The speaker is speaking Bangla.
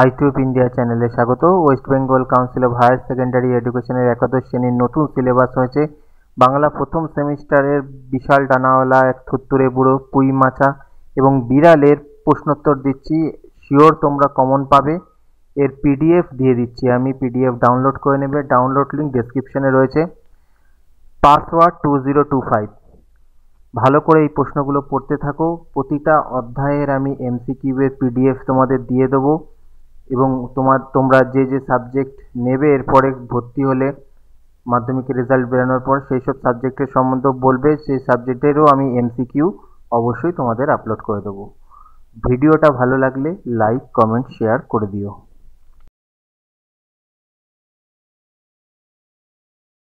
আইটিউব ইন্ডিয়া চ্যানেলে স্বাগত। West Bengal council of higher secondary এডুকেশনের একাদশ শ্রেণির নতুন সিলেবাস হয়েছে। বাংলা প্রথম সেমিস্টারের বিশাল ডানাওয়ালা এক থুত্তুরে বুড়ো, পুঁই মাছা এবং বিড়ালের প্রশ্নোত্তর দিচ্ছি। শিওর তোমরা কমন পাবে। এর পিডিএফ দিয়ে দিচ্ছি আমি। পিডিএফ ডাউনলোড করে নেবে। ডাউনলোড লিঙ্ক ডেসক্রিপশনে রয়েছে। Password two zero two five ভালো করে এই প্রশ্নগুলো পড়তে থাকো। প্রতিটা অধ্যায়ের আমি এমসিকিউয়ের পিডিএফ তোমাদের দিয়ে দেবো। এবং তোমার, তোমরা যে যে সাবজেক্ট নেবে, এরপরে ভর্তি হলে মাধ্যমিকের রেজাল্ট বেরোনোর পর সেই সব সাবজেক্টের সম্বন্ধে বলবে, সেই সাবজেক্টেরও আমি এমসিকিউ অবশ্যই তোমাদের আপলোড করে দেবো। ভিডিওটা ভালো লাগলে লাইক কমেন্ট শেয়ার করে দিও।